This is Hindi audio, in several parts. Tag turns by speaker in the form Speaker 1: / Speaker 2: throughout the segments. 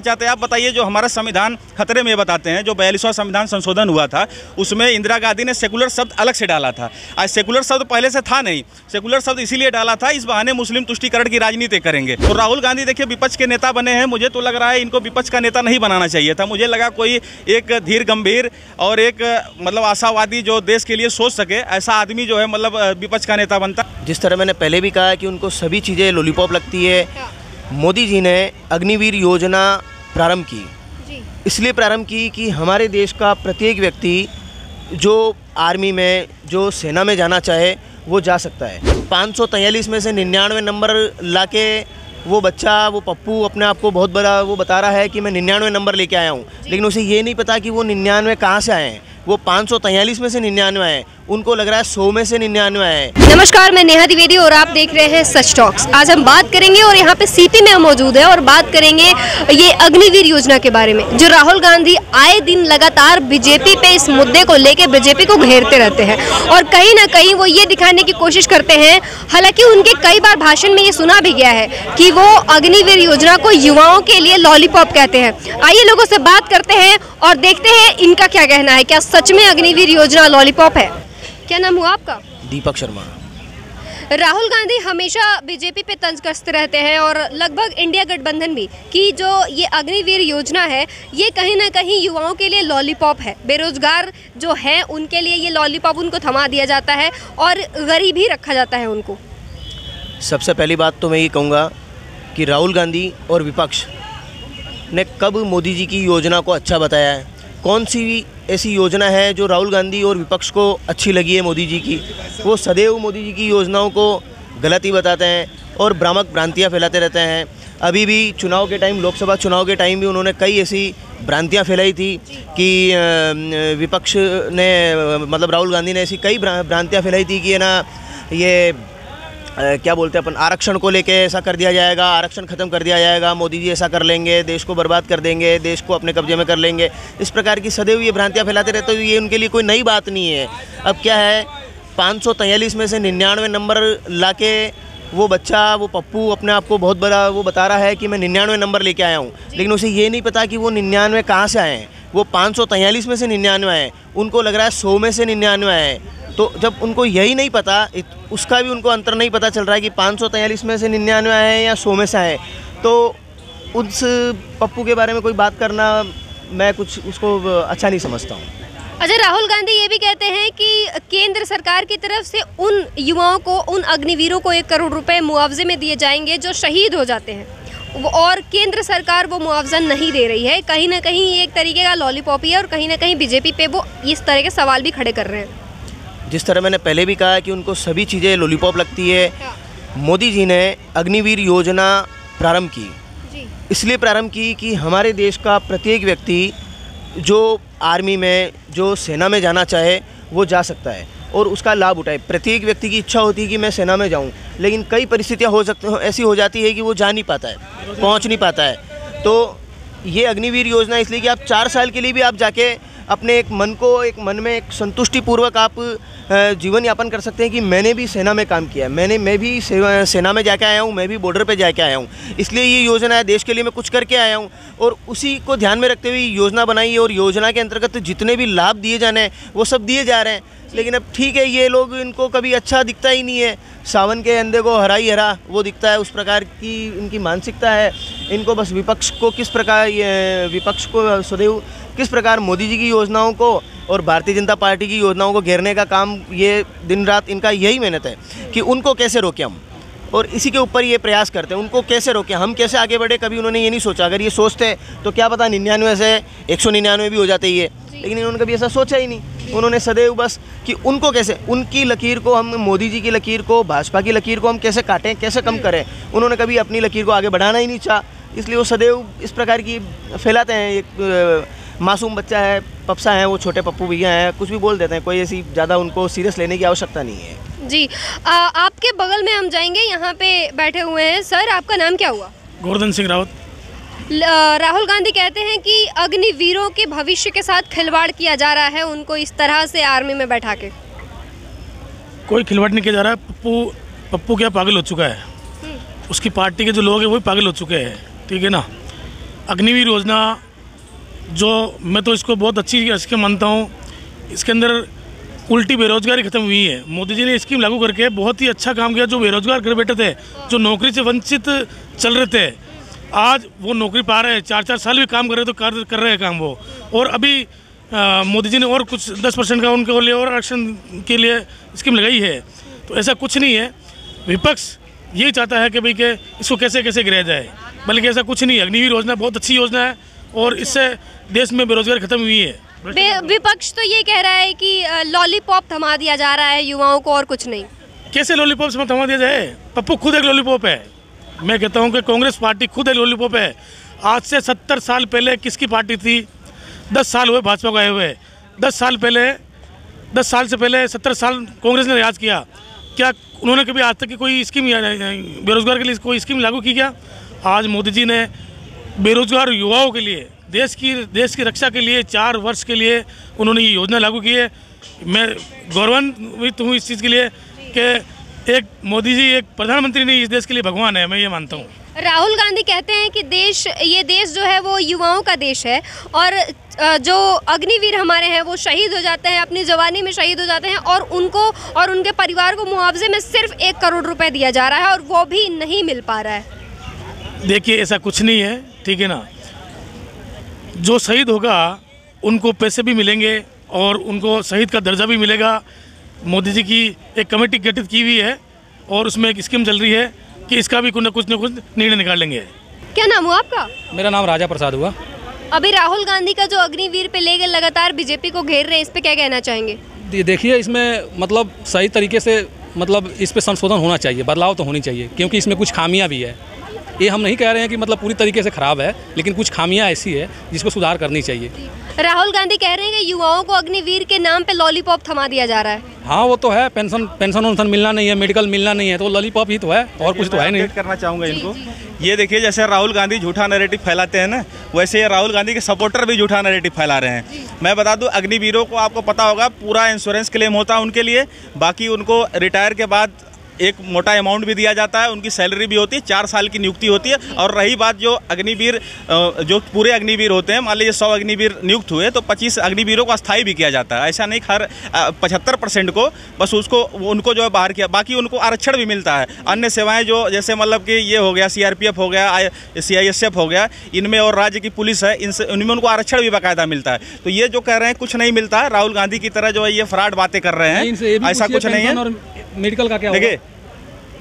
Speaker 1: चाहते हैं। आप बताइए जो हमारा संविधान खतरे में बताते हैं, जो बयालीसवां संविधान संशोधन हुआ था, उसमें इंदिरा गांधी ने सेकुलर शब्द अलग से डाला था। आज सेकुलर शब्द पहले से था नहीं, सेकुलर शब्द इसीलिए डाला था, इस बहाने मुस्लिम तुष्टिकरण की राजनीति करेंगे। तो राहुल गांधी देखिए, विपक्ष के नेता बने हैं, मुझे तो लग रहा है इनको विपक्ष का नेता नहीं बनाना चाहिए था। मुझे लगा कोई एक धीर गंभीर और एक मतलब आशावादी जो देश के लिए सोच सके, ऐसा आदमी जो है मतलब विपक्ष का नेता बनता।
Speaker 2: जिस तरह मैंने पहले भी कहा कि उनको सभी चीज़ें लॉलीपॉप लगती है मोदी जी ने अग्निवीर योजना प्रारंभ की। इसलिए प्रारंभ की कि हमारे देश का प्रत्येक व्यक्ति जो आर्मी में जो सेना में जाना चाहे वो जा सकता है। पाँच में से निन्यानवे नंबर लाके वो बच्चा वो पप्पू अपने आप को बहुत बड़ा वो बता रहा है कि मैं निन्यानवे नंबर लेके आया हूँ। लेकिन उसे ये नहीं पता कि वो निन्यानवे कहाँ से आए हैं। वो पाँच में से निन्यानवे आए उनको लग रहा है सौ में से निन्यानवे आए
Speaker 3: नमस्कार, मैं नेहा द्विवेदी और आप देख रहे हैं सच टॉक्स। आज हम बात करेंगे और यहाँ पे सीपी में हम मौजूद है और बात करेंगे ये अग्निवीर योजना के बारे में, जो राहुल गांधी आए दिन लगातार बीजेपी पे इस मुद्दे को लेके बीजेपी को घेरते रहते हैं। और कहीं ना कहीं वो ये दिखाने की कोशिश करते हैं, हालाँकि उनके कई बार भाषण में ये सुना भी गया है कि वो अग्निवीर योजना को युवाओं के लिए लॉलीपॉप कहते हैं। आइए लोगों से बात करते हैं और देखते हैं इनका क्या कहना है, क्या सच में अग्निवीर योजना लॉलीपॉप है। क्या नाम हुआ आपका?
Speaker 2: दीपक शर्मा।
Speaker 3: राहुल गांधी हमेशा बीजेपी पे तंज कसते रहते हैं और लगभग इंडिया गठबंधन भी कि जो ये अग्निवीर योजना है ये कहीं ना कहीं युवाओं के लिए लॉलीपॉप है। बेरोजगार जो है उनके लिए ये लॉलीपॉप उनको थमा दिया जाता है और गरीब ही रखा जाता है उनको।
Speaker 2: सबसे पहली बात तो मैं ये कहूँगा कि राहुल गांधी और विपक्ष ने कब मोदी जी की योजना को अच्छा बताया है? कौन सी ऐसी योजना है जो राहुल गांधी और विपक्ष को अच्छी लगी है मोदी जी की। वो सदैव मोदी जी की योजनाओं को गलत ही बताते हैं और भ्रामक भ्रांतियाँ फैलाते रहते हैं। अभी भी चुनाव के टाइम, लोकसभा चुनाव के टाइम भी उन्होंने कई ऐसी भ्रांतियाँ फैलाई थी कि विपक्ष ने मतलब राहुल गांधी ने ऐसी कई भ्रांतियाँ फैलाई थी कि ना, ये क्या बोलते हैं अपन आरक्षण को लेके ऐसा कर दिया जाएगा आरक्षण ख़त्म कर दिया जाएगा मोदी जी ऐसा कर लेंगे देश को बर्बाद कर देंगे देश को अपने कब्जे में कर लेंगे। इस प्रकार की सदैव ये भ्रांतियाँ फैलाते रहते तो ये उनके लिए कोई नई बात नहीं है। अब क्या है पाँच में से निन्यानवे नंबर ला वो बच्चा वो पप्पू अपने आप को बहुत बड़ा वो बता रहा है कि मैं निन्यानवे नंबर लेके आया हूँ। लेकिन उसे ये नहीं पता कि वो निन्यानवे कहाँ से आए हैं। वो पाँच में से निन्यानवे आए उनको लग रहा है सौ में से निन्यानवे आए तो जब उनको यही नहीं पता उसका भी उनको अंतर नहीं पता चल रहा है कि पाँच में से निन्यानवे आए हैं या सौ में से आए तो उस पप्पू के बारे में कोई बात करना मैं कुछ उसको अच्छा नहीं समझता हूँ।
Speaker 3: अच्छा राहुल गांधी ये भी कहते हैं कि केंद्र सरकार की तरफ़ से उन युवाओं को, उन अग्निवीरों को एक करोड़ रुपए मुआवजे में दिए जाएँगे जो शहीद हो जाते हैं। और केंद्र सरकार वो मुआवजा नहीं दे रही है। कहीं ना कहीं एक तरीके का लॉलीपॉप ही है और कहीं ना कहीं बीजेपी पे वो इस तरह के सवाल भी खड़े कर रहे हैं।
Speaker 2: जिस तरह मैंने पहले भी कहा कि उनको सभी चीज़ें लॉलीपॉप लगती है। मोदी जी ने अग्निवीर योजना प्रारंभ की। इसलिए प्रारंभ की कि हमारे देश का प्रत्येक व्यक्ति जो आर्मी में जो सेना में जाना चाहे वो जा सकता है और उसका लाभ उठाए। प्रत्येक व्यक्ति की इच्छा होती है कि मैं सेना में जाऊँ लेकिन कई परिस्थितियाँ हो सकती ऐसी हो जाती है कि वो जा नहीं पाता है पहुँच नहीं पाता है। तो ये अग्निवीर योजना इसलिए कि आप चार साल के लिए भी आप जाके अपने एक मन को, एक मन में एक संतुष्टिपूर्वक आप जीवन यापन कर सकते हैं कि मैंने भी सेना में काम किया है। मैंने, मैं भी सेना में जाके आया हूँ, मैं भी बॉर्डर पे जाके आया हूँ। इसलिए ये योजना है, देश के लिए मैं कुछ करके आया हूँ। और उसी को ध्यान में रखते हुए योजना बनाई है और योजना के अंतर्गत जितने भी लाभ दिए जाने हैं, वो सब दिए जा रहे हैं। लेकिन अब ठीक है, ये लोग इनको कभी अच्छा दिखता ही नहीं है। सावन के अंधे को हरा ही हरा वो दिखता है, उस प्रकार की इनकी मानसिकता है। इनको बस विपक्ष को किस प्रकार ये विपक्ष को सदैव किस प्रकार मोदी जी की योजनाओं को और भारतीय जनता पार्टी की योजनाओं को घेरने का काम ये दिन रात इनका यही मेहनत है कि उनको कैसे रोकें हम? और इसी के ऊपर ये प्रयास करते हैं उनको कैसे रोकें? हम कैसे आगे बढ़े? कभी उन्होंने ये नहीं सोचा। अगर ये सोचते तो क्या पता निन्यानवे से एक सौ निन्यानवे भी हो जाते ये। लेकिन इन्होंने कभी ऐसा सोचा ही नहीं। उन्होंने सदैव बस कि उनको कैसे उनकी लकीर को हम मोदी जी की लकीर को भाजपा की लकीर को हम कैसे काटें कैसे कम करें? उन्होंने कभी अपनी लकीर को आगे बढ़ाना ही नहीं चाहा। इसलिए वो सदैव इस प्रकार की फैलाते हैं। एक मासूम बच्चा है पप्सा है वो छोटे पप्पू भैया हैं कुछ भी बोल देते हैं कोई ऐसी ज़्यादा उनको सीरियस लेने की आवश्यकता नहीं है।
Speaker 3: जी आ, आपके बगल में हम जाएँगे यहाँ पे बैठे हुए हैं। सर आपका नाम क्या हुआ?
Speaker 4: गोवर्धन सिंह रावत।
Speaker 3: राहुल गांधी कहते हैं कि अग्निवीरों के भविष्य के साथ खिलवाड़ किया जा रहा है उनको इस तरह से आर्मी में बैठा के।
Speaker 4: कोई खिलवाड़ नहीं किया जा रहा है। पप्पू पप्पू क्या पागल हो चुका है? हम्म। उसकी पार्टी के जो लोग हैं वो पागल हो चुके हैं। ठीक है ना? अग्निवीर योजना, जो मैं तो इसको बहुत अच्छी स्कीम मानता हूँ, इसके अंदर उल्टी बेरोजगारी खत्म हुई है। मोदी जी ने स्कीम लागू करके बहुत ही अच्छा काम किया, जो बेरोजगार घर बैठे थे, जो नौकरी से वंचित चल रहे थे, आज वो नौकरी पा रहे हैं चार चार साल भी काम कर रहे तो कर कर रहे हैं काम वो। और अभी मोदी जी ने और कुछ दस परसेंट का उनके लिए और आरक्षण के लिए स्कीम लगाई है। तो ऐसा कुछ नहीं है। विपक्ष यही चाहता है कि भाई के इसको कैसे कैसे गिराया जाए। बल्कि ऐसा कुछ नहीं है। अग्निवीर योजना बहुत अच्छी योजना है और इससे देश में बेरोजगारी खत्म हुई है।
Speaker 3: विपक्ष तो ये कह रहा है कि लॉलीपॉप थमा दिया जा रहा है युवाओं को और कुछ नहीं।
Speaker 4: कैसे लॉलीपॉप से थमा दिया जाए? पप्पू खुद एक लॉलीपॉप है। मैं कहता हूँ कि कांग्रेस पार्टी खुद एक लॉलीपॉप है। आज से सत्तर साल पहले किसकी पार्टी थी? दस साल हुए भाजपा को आए हुए। दस साल पहले दस साल से पहले सत्तर साल कांग्रेस ने राज किया। क्या उन्होंने कभी आज तक की कोई स्कीम बेरोजगार के लिए कोई स्कीम लागू की क्या? आज मोदी जी ने बेरोजगार युवाओं के लिए, देश की देश की रक्षा के लिए चार वर्ष के लिए उन्होंने ये योजना लागू की है। मैं गौरवान्वित हूँ इस चीज़ के लिए कि एक मोदी जी, एक प्रधानमंत्री नहीं इस देश के लिए भगवान है, मैं ये मानता हूँ।
Speaker 3: राहुल गांधी कहते हैं कि देश, ये देश जो है वो युवाओं का देश है और जो अग्निवीर हमारे हैं वो शहीद हो जाते हैं, अपनी जवानी में शहीद हो जाते हैं और उनको और उनके परिवार को मुआवजे में सिर्फ़ एक करोड़ रुपए दिया जा रहा है और वो भी नहीं मिल पा रहा है।
Speaker 4: देखिए ऐसा कुछ नहीं है ठीक है ना? जो शहीद होगा उनको पैसे भी मिलेंगे और उनको शहीद का दर्जा भी मिलेगा। मोदी जी की एक कमेटी गठित की हुई है और उसमें एक स्कीम चल रही है कि इसका भी कुछ न कुछ न कुछ निर्णय निकाल लेंगे
Speaker 3: क्या नाम हुआ आपका?
Speaker 5: मेरा नाम राजा प्रसाद हुआ।
Speaker 3: अभी राहुल गांधी का जो अग्निवीर पे ले गए लगातार बीजेपी को घेर रहे हैं इस पे क्या कहना चाहेंगे?
Speaker 5: देखिए इसमें मतलब सही तरीके से मतलब इस पर संशोधन होना चाहिए बदलाव तो होनी चाहिए क्योंकि इसमें कुछ खामियाँ भी है। ये हम नहीं कह रहे हैं कि मतलब पूरी तरीके से ख़राब है लेकिन कुछ खामियाँ ऐसी है जिसको सुधार करनी चाहिए।
Speaker 3: राहुल गांधी कह रहे हैं कि युवाओं को अग्निवीर के नाम पे लॉलीपॉप थमा दिया जा रहा है।
Speaker 5: हाँ वो तो है पेंशन पेंशन वेंशन मिलना नहीं है मेडिकल मिलना नहीं है तो लॉलीपॉप ही तो है और कुछ तो है नहीं।
Speaker 1: करना चाहूँगा इनको। ये देखिए जैसे राहुल गांधी झूठा नैरेटिव फैलाते हैं ना वैसे ये राहुल गांधी के सपोर्टर भी झूठा नैरेटिव फैला रहे हैं। मैं बता दूँ अग्निवीरों को आपको पता होगा पूरा इंश्योरेंस क्लेम होता है उनके लिए बाकी उनको रिटायर के बाद एक मोटा अमाउंट भी दिया जाता है उनकी सैलरी भी होती है चार साल की नियुक्ति होती है। और रही बात जो अग्निवीर जो पूरे अग्निवीर होते हैं मान लीजिए सौ अग्निवीर नियुक्त हुए तो पच्चीस अग्निवीरों को अस्थायी भी किया जाता है। ऐसा नहीं हर पचहत्तर परसेंट को बस उसको उनको जो है बाहर किया बाकी उनको आरक्षण भी मिलता है। अन्य सेवाएँ जो जैसे मतलब कि ये हो गया सीआरपीएफ हो गया सीआईएसएफ हो गया इनमें और राज्य की पुलिस है इनसे उनमें उनको आरक्षण भी बाकायदा मिलता है। तो ये जो कह रहे हैं कुछ नहीं मिलता है। राहुल गांधी की तरह जो है ये फ्रॉड बातें कर रहे हैं। ऐसा कुछ नहीं है।
Speaker 5: मेडिकल का क्या
Speaker 1: देखिए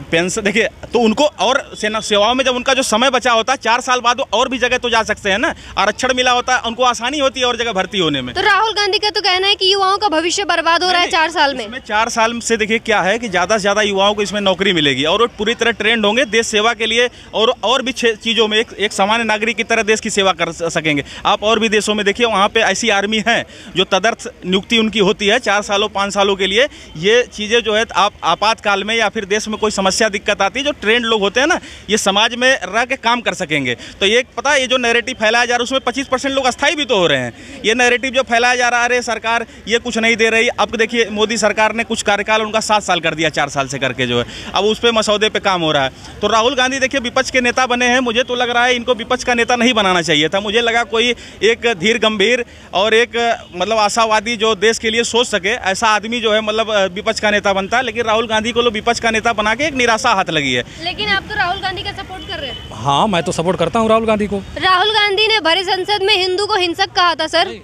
Speaker 1: पेंशन देखिए तो उनको और सेना सेवाओं में जब उनका जो समय बचा होता है चार साल बाद वो और भी जगह तो जा सकते हैं ना? आरक्षण मिला होता है उनको आसानी होती है और जगह भर्ती होने में।
Speaker 3: तो राहुल गांधी का तो कहना है कि युवाओं का भविष्य बर्बाद हो रहा है चार साल में।
Speaker 1: चार साल से देखिए क्या है कि ज़्यादा से ज़्यादा युवाओं को इसमें नौकरी मिलेगी और वो पूरी तरह ट्रेंड होंगे देश सेवा के लिए और और भी चीज़ों में एक एक सामान्य नागरिक की तरह देश की सेवा कर सकेंगे। आप और भी देशों में देखिए वहाँ पे ऐसी आर्मी है जो तदर्थ नियुक्ति उनकी होती है चार सालों पाँच सालों के लिए। ये चीज़ें जो है आप आपातकाल में या फिर देश में कोई समस्या दिक्कत आती है, जो ट्रेंड लोग होते हैं ना, ये समाज में रह के काम कर सकेंगे। तो ये पता है, ये जो नैरेटिव फैलाया जा रहा है, उसमें पच्चीस परसेंट लोग अस्थायी भी तो हो रहे हैं। ये नैरेटिव जो फैलाया जा रहा है, अरे सरकार ये कुछ नहीं दे रही, अब देखिए मोदी सरकार ने कुछ कार्यकाल उनका सात साल कर दिया, चार साल से करके जो है। अब उस पर मसौदे पर काम हो रहा है। तो राहुल गांधी देखिए विपक्ष के नेता बने हैं, मुझे तो लग रहा है इनको विपक्ष का नेता नहीं बनाना चाहिए था। मुझे लगा कोई एक धीर गंभीर और एक मतलब आशावादी जो देश के लिए सोच सके, ऐसा आदमी जो है मतलब विपक्ष का नेता बनता है लेकिन राहुल गांधी को लोग विपक्ष का नेता बना के एक निराशा हाथ लगी है।
Speaker 3: लेकिन आप तो राहुल गांधी का सपोर्ट कर रहे हैं।
Speaker 5: हाँ मैं तो सपोर्ट करता हूँ राहुल गांधी को।
Speaker 3: राहुल गांधी ने भरे संसद में हिंदू को हिंसक कहा था सर।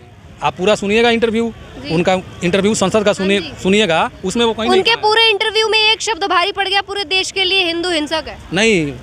Speaker 5: आप पूरा सुनिएगा इंटरव्यू उनका इंटरव्यू संसद का सुनिए
Speaker 3: हाँ
Speaker 5: सुनिएगा उसमें वो कहीं नहीं
Speaker 3: उनके पूरे इंटरव्यू में एक शब्द भारी पड़ गया पूरे देश के लिए हिंदू हिंसक है।
Speaker 5: नहीं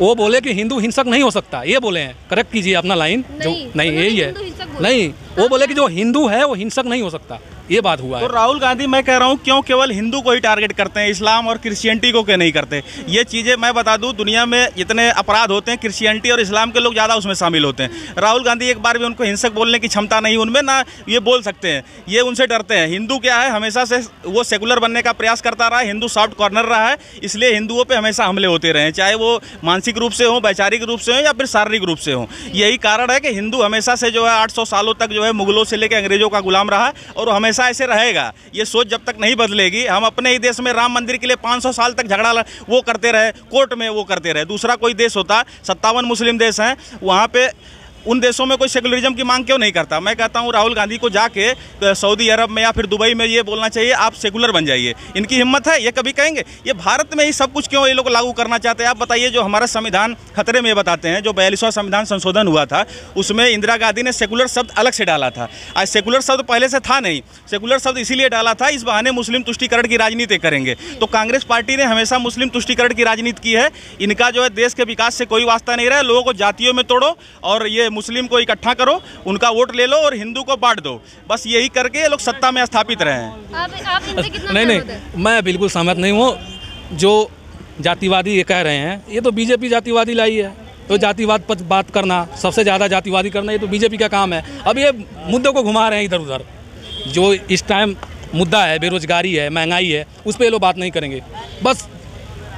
Speaker 5: वो बोले कि हिंदू हिंसक नहीं हो सकता ये बोले हैं। करेक्ट कीजिए अपना लाइन जो
Speaker 3: नहीं,
Speaker 5: यही है। नहीं वो बोले कि जो हिंदू है वो हिंसक नहीं हो सकता। ये बात हुआ
Speaker 1: तो
Speaker 5: है।
Speaker 1: राहुल गांधी मैं कह रहा हूँ क्यों केवल हिंदू को ही टारगेट करते हैं इस्लाम और क्रिश्चियनिटी को क्यों नहीं करते? ये चीज़ें मैं बता दूँ दुनिया में जितने अपराध होते हैं क्रिश्चियनिटी और इस्लाम के लोग ज़्यादा उसमें शामिल होते हैं। राहुल गांधी एक बार भी उनको हिंसक बोलने की क्षमता नहीं उनमें ना ये बोल सकते हैं ये उनसे डरते हैं। हिंदू क्या है हमेशा से वो सेकुलर बनने का प्रयास करता रहा है हिंदू सॉफ्ट कॉर्नर रहा है इसलिए हिंदुओं पर हमेशा हमले होते रहे चाहे वो मानसिक रूप से हों वैचारिक रूप से हों या फिर शारीरिक रूप से हों। यही कारण है कि हिंदू हमेशा से जो है 800 सालों तक जो है मुगलों से लेकर अंग्रेज़ों का गुलाम रहा है और वो हमेशा ऐसे रहेगा। ये सोच जब तक नहीं बदलेगी, हम अपने ही देश में राम मंदिर के लिए 500 साल तक झगड़ा वो करते रहे, कोर्ट में वो करते रहे। दूसरा कोई देश होता, सत्तावन मुस्लिम देश हैं, वहाँ पे उन देशों में कोई सेकुलरिज्म की मांग क्यों नहीं करता? मैं कहता हूँ, राहुल गांधी को जाके सऊदी अरब में या फिर दुबई में ये बोलना चाहिए, आप सेकुलर बन जाइए। इनकी हिम्मत है, ये कभी कहेंगे। ये भारत में ही सब कुछ क्यों ये लोग लागू करना चाहते हैं? आप बताइए, जो हमारा संविधान खतरे में बताते हैं, जो बयालीसवां संविधान संशोधन हुआ था, उसमें इंदिरा गांधी ने सेकुलर शब्द अलग से डाला था। आज सेकुलर शब्द पहले से था नहीं। सेकुलर शब्द इसीलिए डाला था, इस बहाने मुस्लिम तुष्टिकरण की राजनीति करेंगे। तो कांग्रेस पार्टी ने हमेशा मुस्लिम तुष्टिकरण की राजनीति की है। इनका जो है देश के विकास से कोई वास्ता नहीं रहा लोगों को जातियों में तोड़ो और ये मुस्लिम को इकट्ठा करो उनका वोट ले लो और हिंदू को बांट दो। बस यही करके ये लोग सत्ता में स्थापित रहे हैं।
Speaker 5: नहीं नहीं मैं बिल्कुल सहमत नहीं हूँ। जो जातिवादी ये कह रहे हैं ये तो बीजेपी जातिवादी लाई है। तो जातिवाद पर बात करना सबसे ज़्यादा जातिवादी करना ये तो बीजेपी का काम है। अब ये मुद्दों को घुमा रहे हैं इधर उधर। जो इस टाइम मुद्दा है बेरोजगारी है महँगाई है उस पर ये लोग बात नहीं करेंगे। बस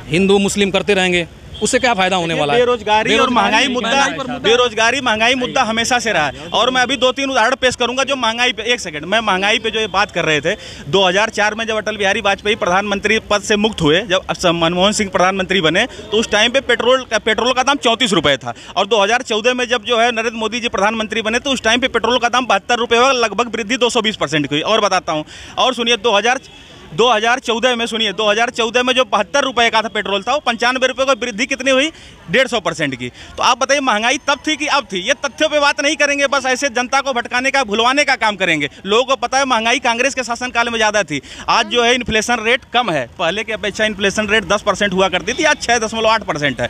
Speaker 5: हिंदू मुस्लिम करते रहेंगे। उससे क्या फ़ायदा होने वाला है?
Speaker 1: बेरोजगारी और महँगाई मुद्दा बेरोजगारी महँगाई मुद्दा हमेशा से रहा है। और मैं अभी दो तीन उदाहरण पेश करूँगा जो महँगाई पे एक सेकंड मैं महँगाई पे जो ये बात कर रहे थे 2004 में जब अटल बिहारी वाजपेयी प्रधानमंत्री पद से मुक्त हुए जब मनमोहन सिंह प्रधानमंत्री बने तो उस टाइम पे पेट्रोल का पेट्रोल का दाम चौंतीस रुपये था। और 2014 में जब जो है नरेंद्र मोदी जी प्रधानमंत्री बने तो उस टाइम पे पेट्रोल का दाम बहत्तर रुपये हुआ लगभग वृद्धि 220 परसेंट की हुई। और बताता हूँ। और सुनिए 2000 2014 में सुनिए 2014 में जो बहत्तर रुपये का था पेट्रोल था, वो पंचानवे रुपये की वृद्धि कितनी हुई? डेढ़ सौ परसेंट की। तो आप बताइए, महँगाई तब थी कि अब थी? ये तथ्यों पे बात नहीं करेंगे, बस ऐसे जनता को भटकाने का, भुलवाने का काम करेंगे। लोगों को पता है, महँगाई कांग्रेस के शासनकाल में ज़्यादा थी। आज जो है इन्फ्लेशन रेट कम है। पहले की अपेक्षा इन्फ्लेशन रेट दस हुआ करती थी, आज छः है।